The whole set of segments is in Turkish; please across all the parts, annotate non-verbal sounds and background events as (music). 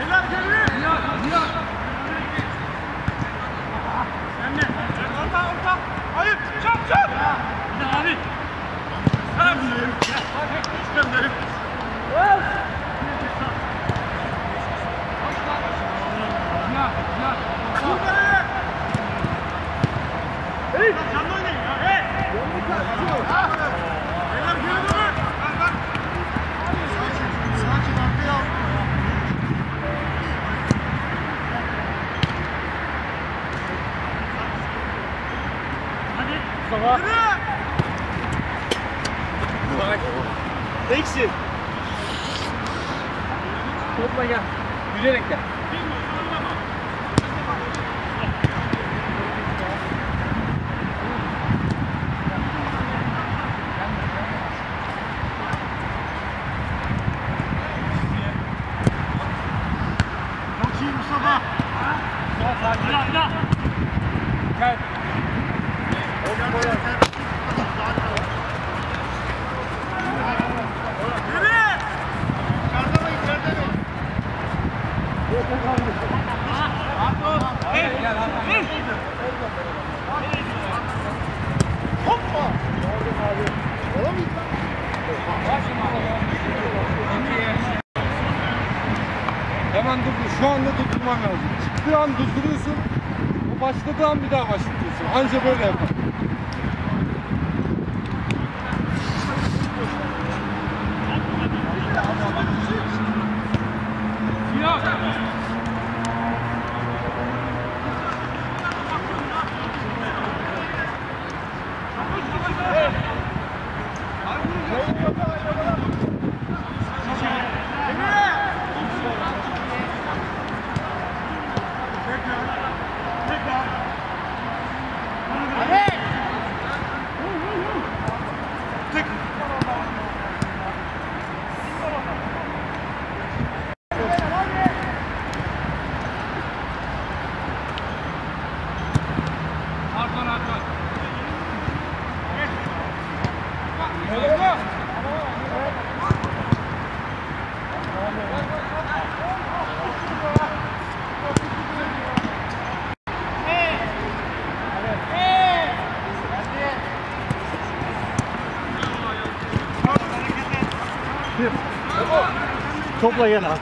Ele Milagre! hemen durdur. Şu anda durdurman lazım. Çıktığı an durduruyorsun. O başladığı an bir daha başlatıyorsun. Anca böyle yapar. Yeah. probably in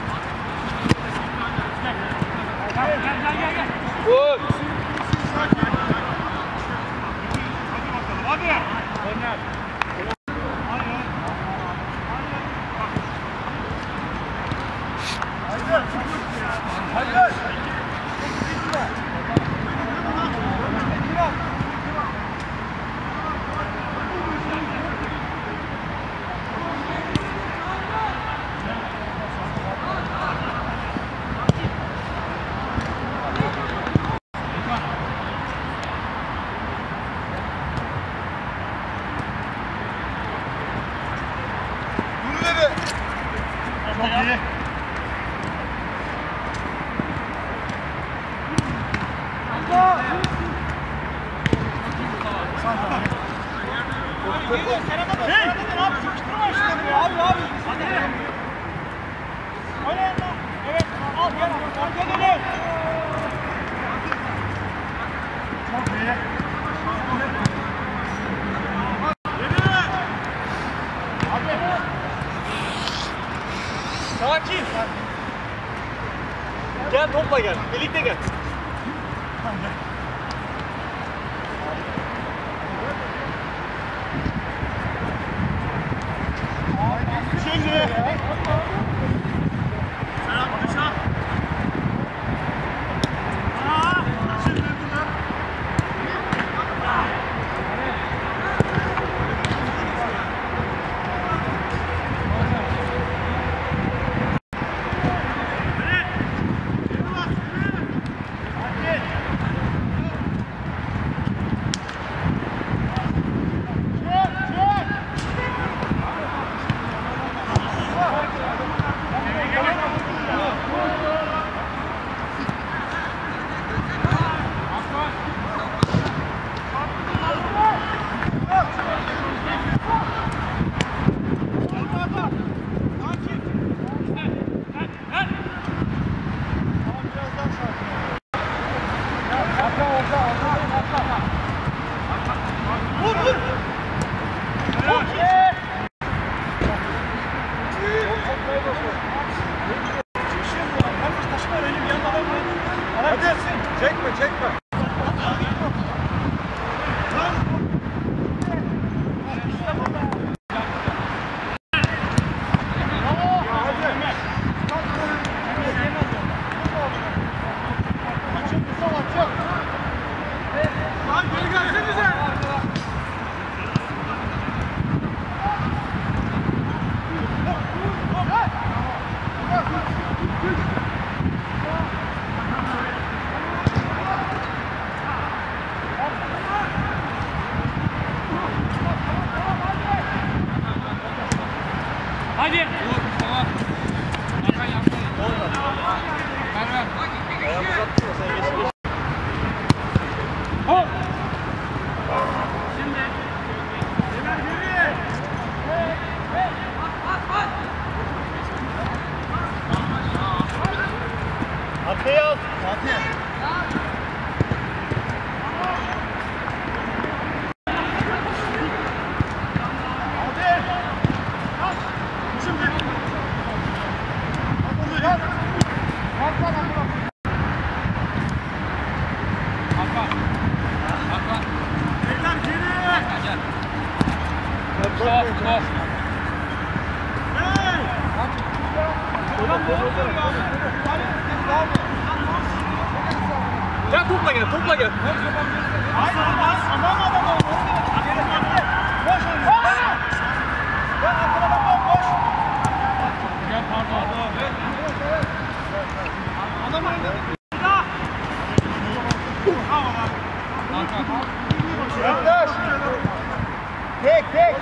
Kick, kick.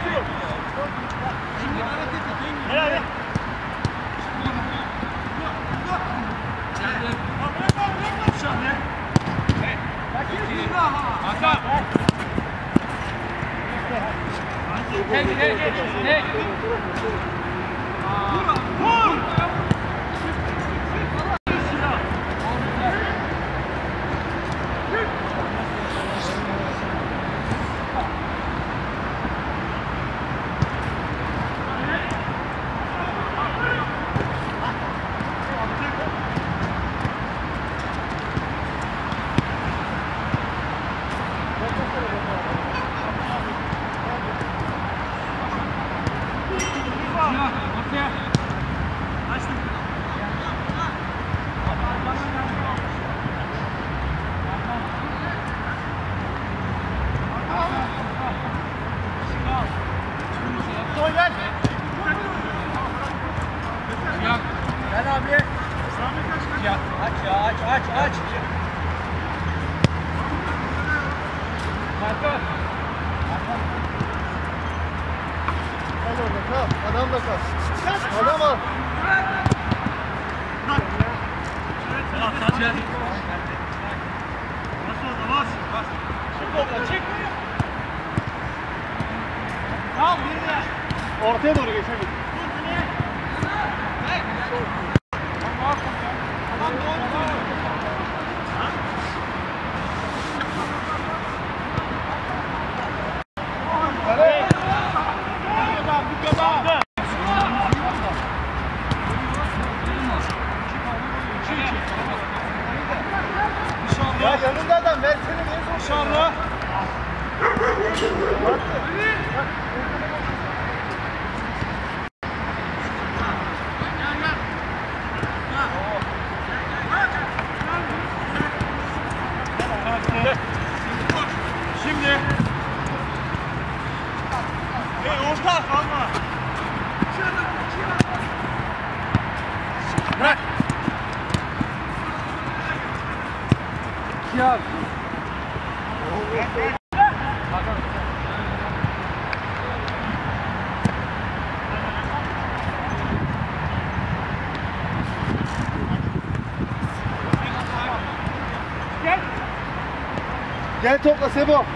Helal. Hasan. Gel gel gel gel. Ortaya doğru geçebilir. toca, Sebo.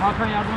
好看牙。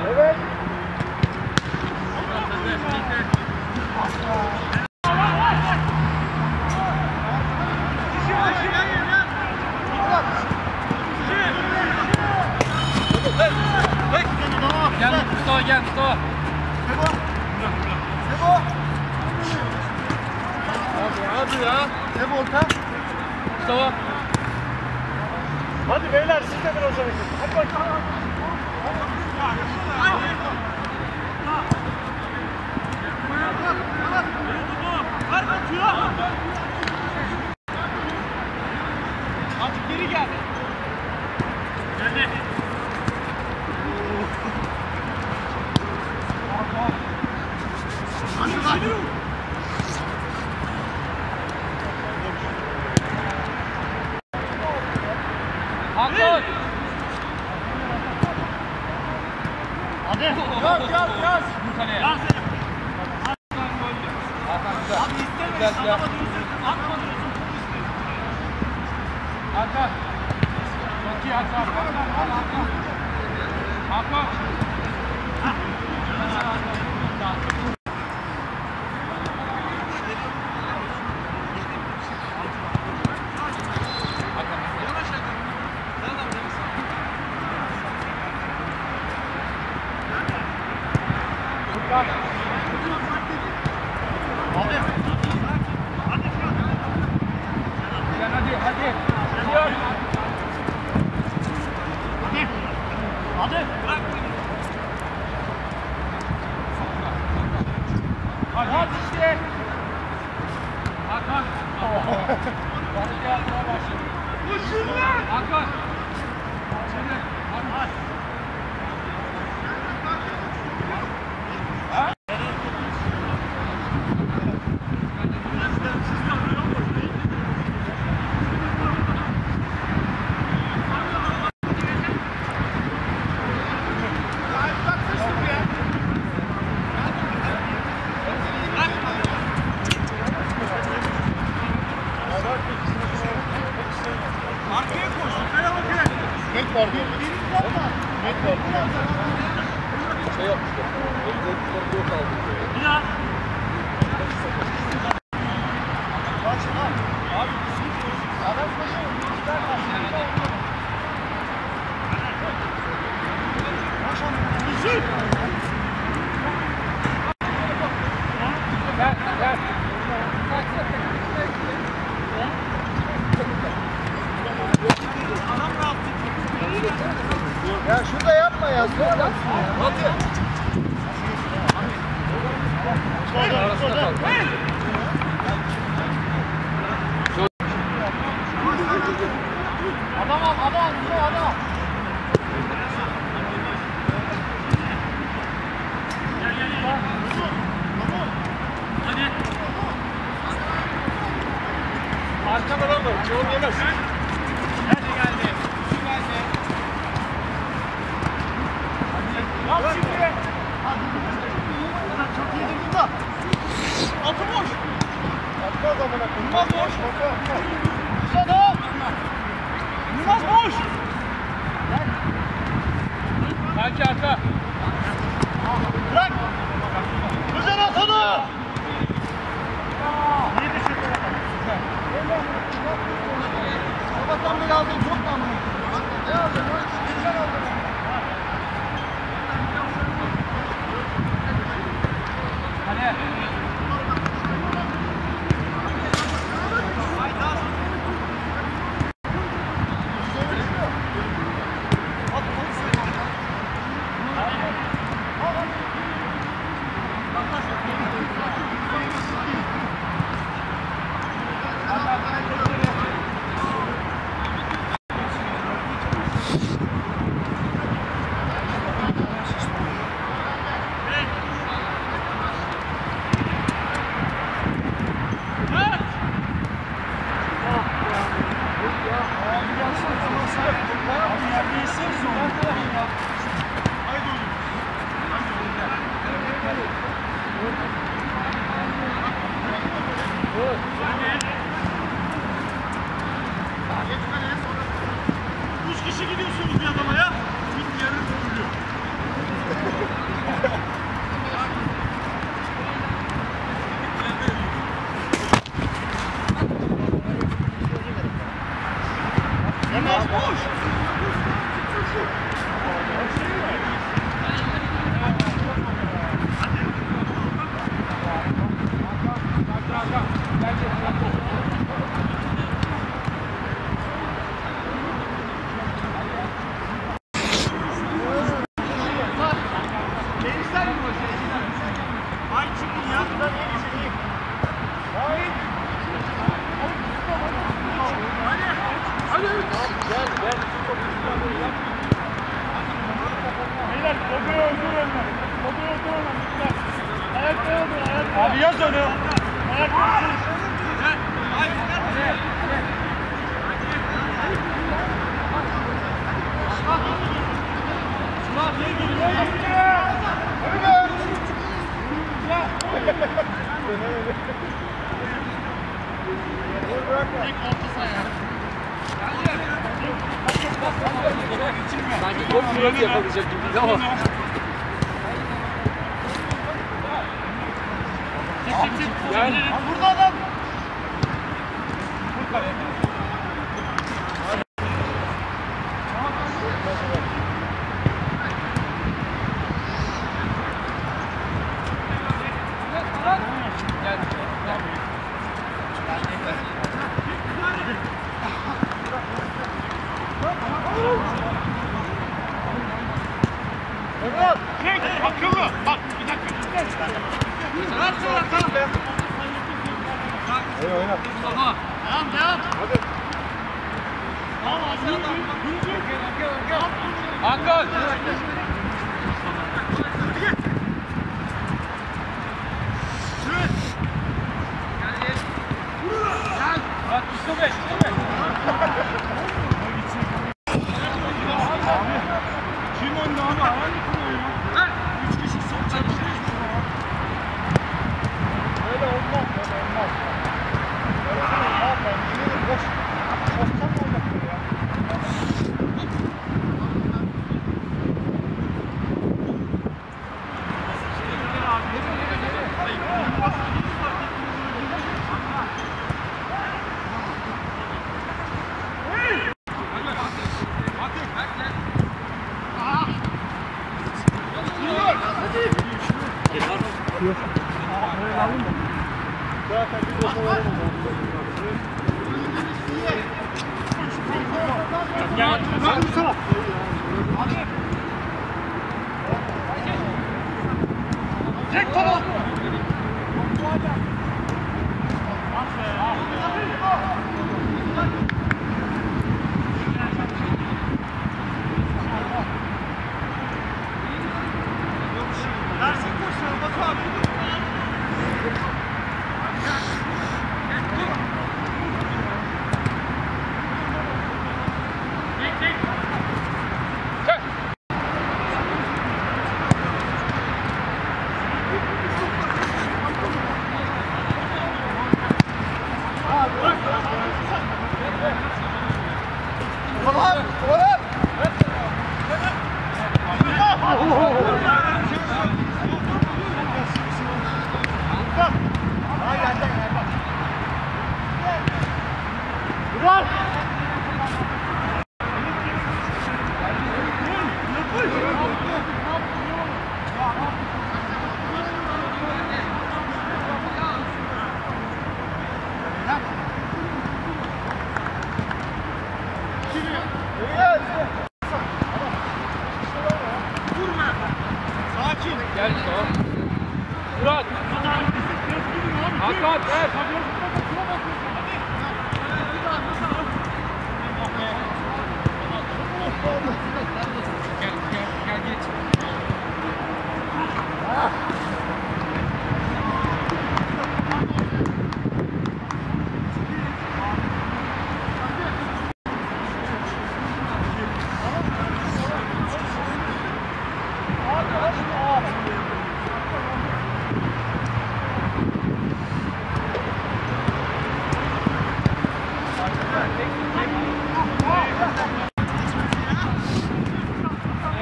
Gel Ya şurada yapma ya. Sonra. Hadi. Arasında Go back, go back.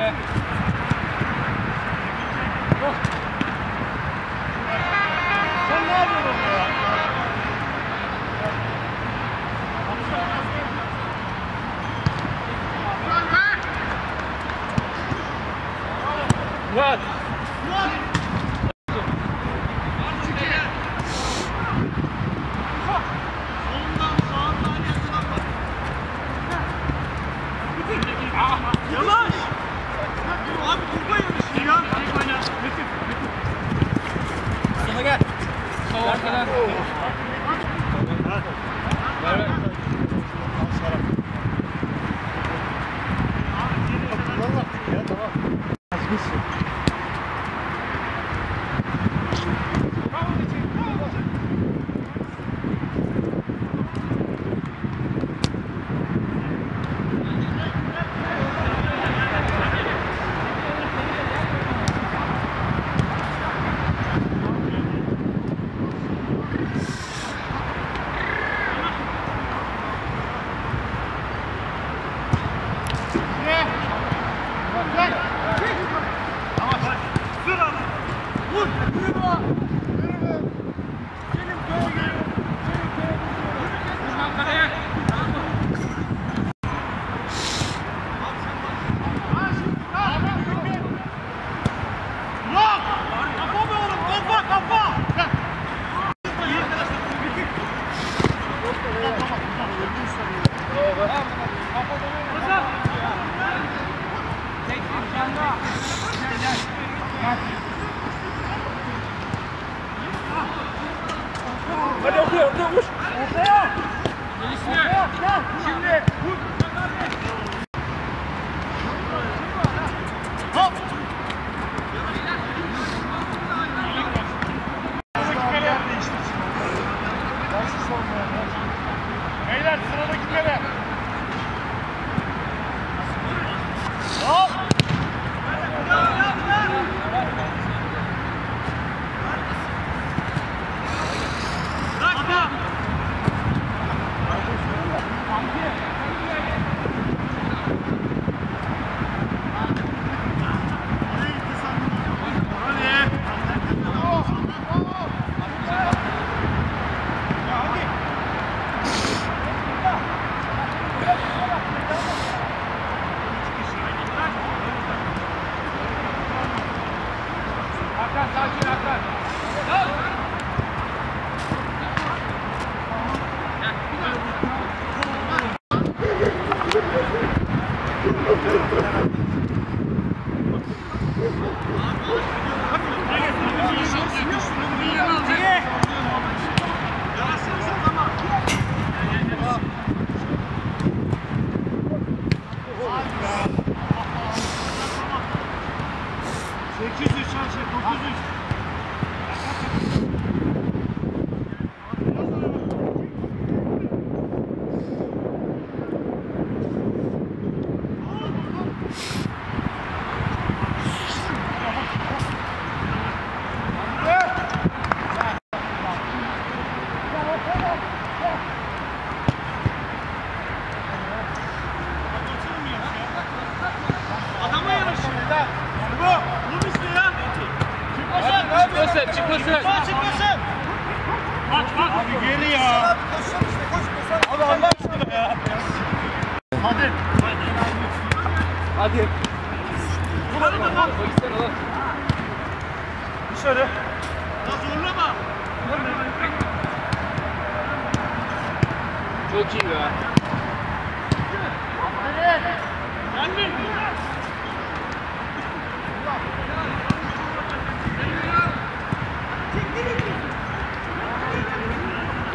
back.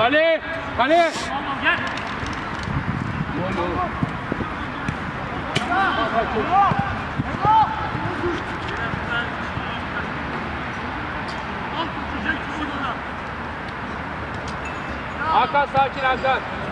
Kale. Kale. Gel. Hakan sakin Hakan.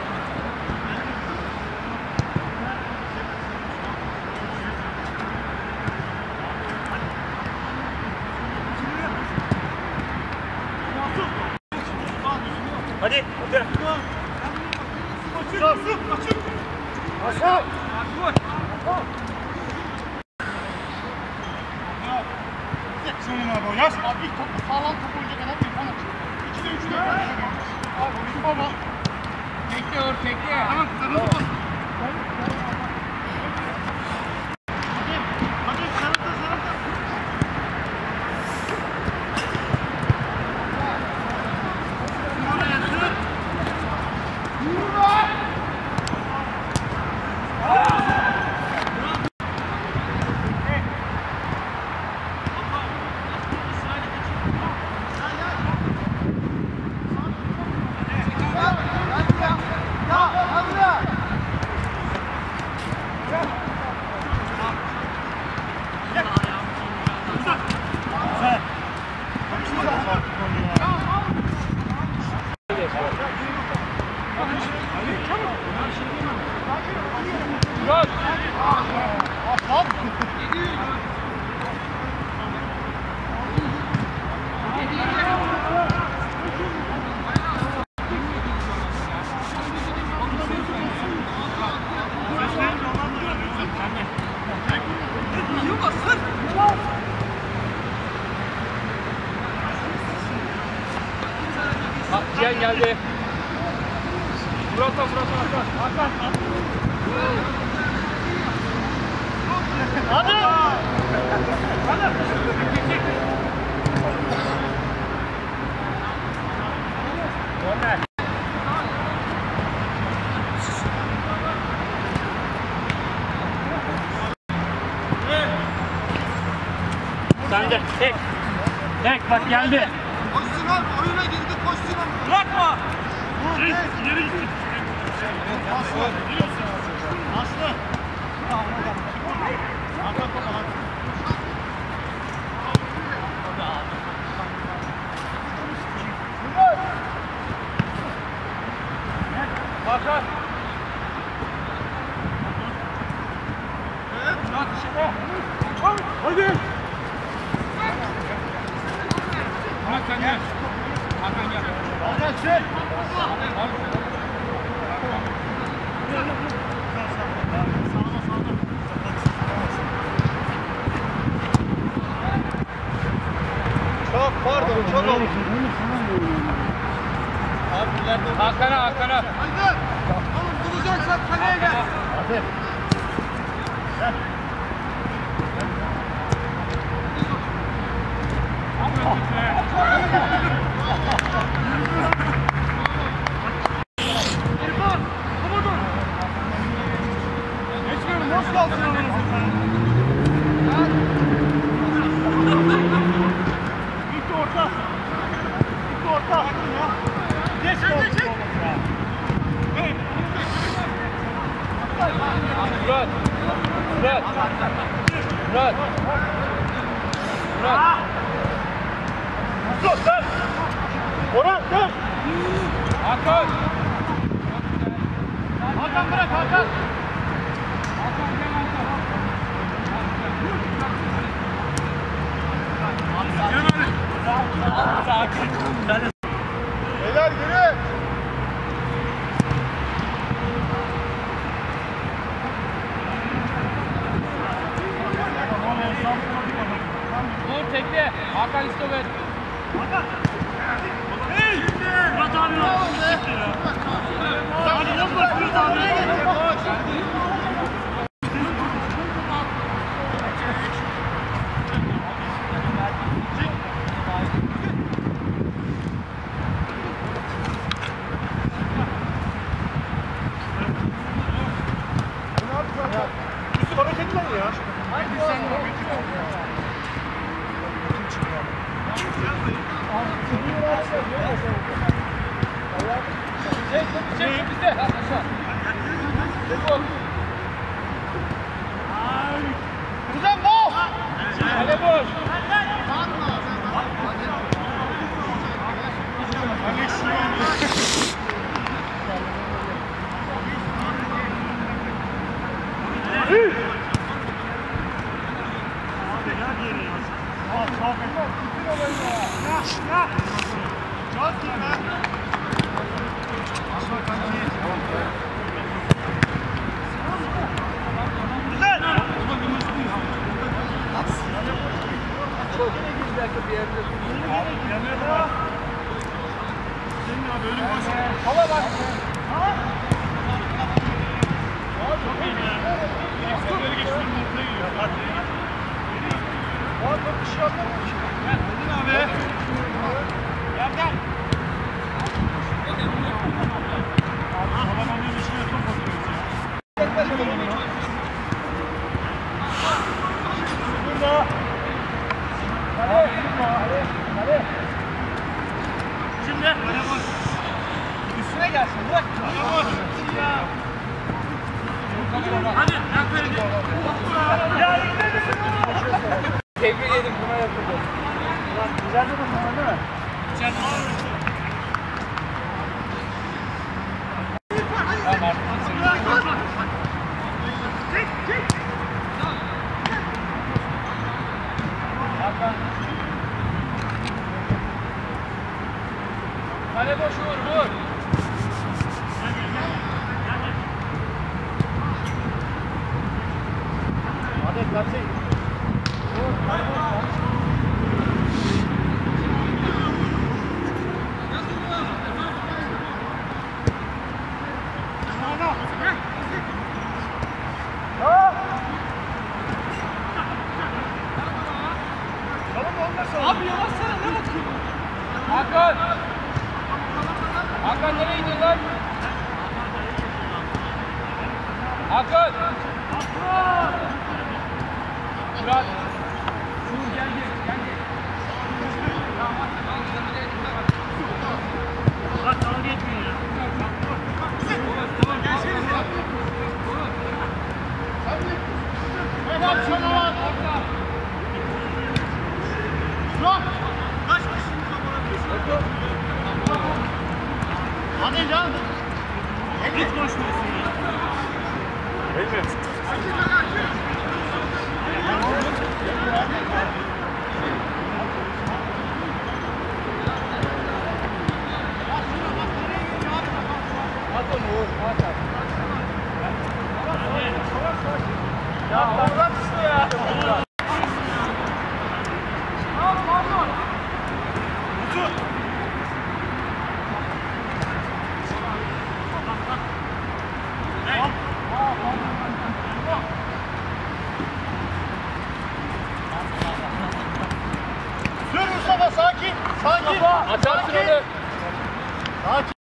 Hakan. Evet, Sakin. (laughs) Sen Mustafa sakin. Sakin. Açarsın onu. Sakin.